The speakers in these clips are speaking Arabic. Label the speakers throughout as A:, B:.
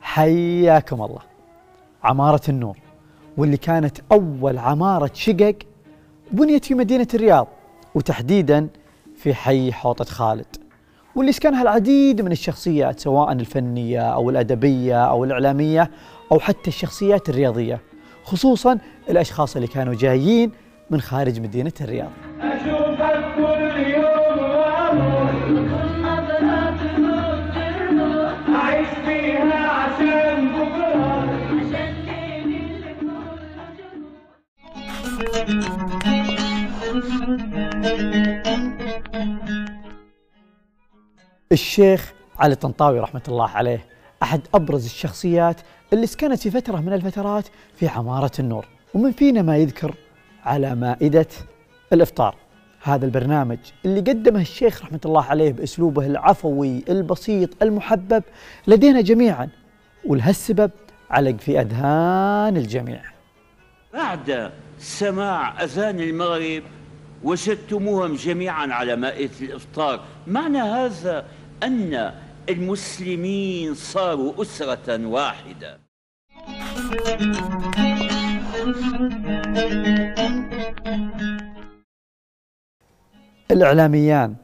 A: حياكم الله. عمارة النور واللي كانت أول عمارة شقق بنيت في مدينة الرياض وتحديدا في حي حوطة خالد. واللي سكنها العديد من الشخصيات سواء الفنية أو الأدبية أو الإعلامية أو حتى الشخصيات الرياضية خصوصا الأشخاص اللي كانوا جايين من خارج مدينة الرياض.
B: أشوفك
A: الشيخ علي الطنطاوي رحمة الله عليه أحد أبرز الشخصيات اللي سكنت في فترة من الفترات في عمارة النور ومن فينا ما يذكر على مائدة الإفطار. هذا البرنامج اللي قدمه الشيخ رحمة الله عليه بأسلوبه العفوي البسيط المحبب لدينا جميعا ولهالسبب علق في أذهان الجميع.
C: بعد سماع أذان المغرب وجدتموهم جميعا على مائدة الإفطار. معنى هذا أن المسلمين صاروا أسرة واحدة.
A: الإعلاميان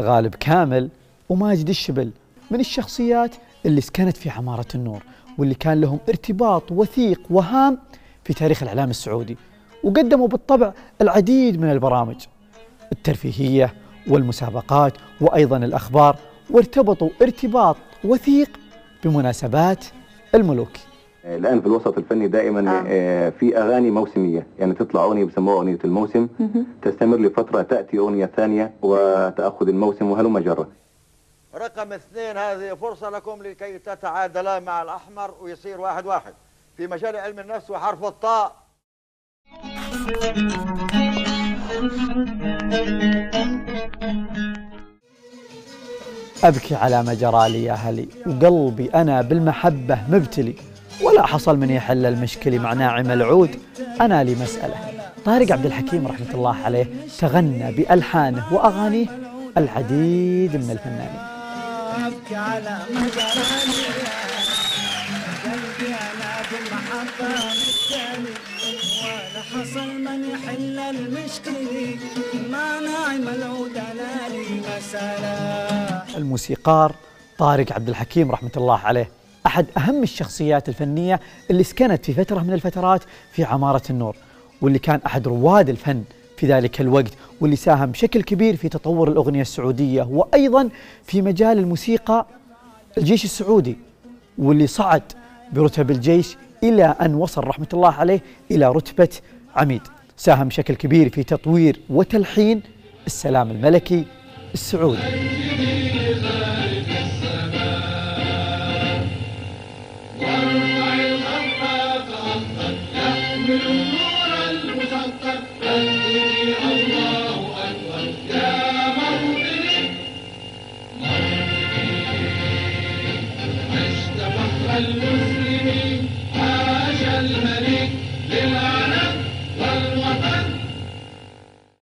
A: غالب كامل وماجد الشبل من الشخصيات اللي سكنت في عمارة النور واللي كان لهم ارتباط وثيق وهام في تاريخ الإعلام السعودي. وقدموا بالطبع العديد من البرامج الترفيهية والمسابقات وأيضا الأخبار وارتبطوا ارتباط وثيق بمناسبات الملوك
D: الآن في الوسط الفني دائما
E: آه.
D: آه. في أغاني موسمية يعني تطلع أغنية بسموها أغنية الموسم تستمر لفترة تأتي أغنية ثانية وتأخذ الموسم وهلم جرا
F: رقم اثنين هذه فرصة لكم لكي تتعادلا مع الأحمر ويصير واحد واحد في مجال علم النفس وحرف الطاء
A: أبكي على ما جرى لي يا أهلي وقلبي أنا بالمحبة مبتلي. ولا حصل من يحل المشكلة مع ناعم العود. أنا لي مسألة. طارق عبد الحكيم رحمة الله عليه تغنى بألحانه وأغانيه العديد من الفنانين.
B: أبكي على مجراني قلبي أنا بالمحبة ولا حصل من يحل المشكلة ما ناعم العود مسألة.
A: الموسيقار طارق عبد الحكيم رحمة الله عليه أحد أهم الشخصيات الفنية اللي سكنت في فترة من الفترات في عمارة النور واللي كان أحد رواد الفن في ذلك الوقت واللي ساهم بشكل كبير في تطور الأغنية السعودية وأيضا في مجال الموسيقى الجيش السعودي واللي صعد برتب الجيش إلى أن وصل رحمة الله عليه إلى رتبة عميد ساهم بشكل كبير في تطوير وتلحين السلام الملكي السعودي.